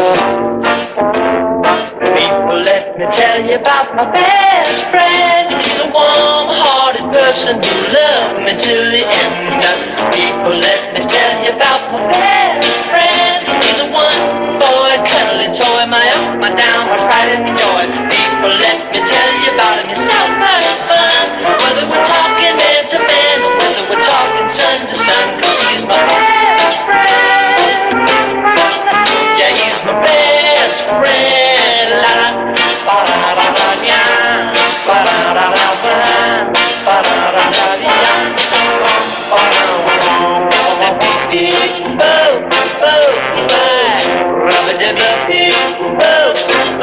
People, let me tell you about my best friend. He's a warm-hearted person who loved me till the end. People, let me tell you about my best friend. He's a one-boy cuddly toy, my up, my down, my pride and joy. People, let me tell you about him. He's so much fun, whether we're talking man to man or whether we're talking son to son, 'cause he's my never feel. Oh.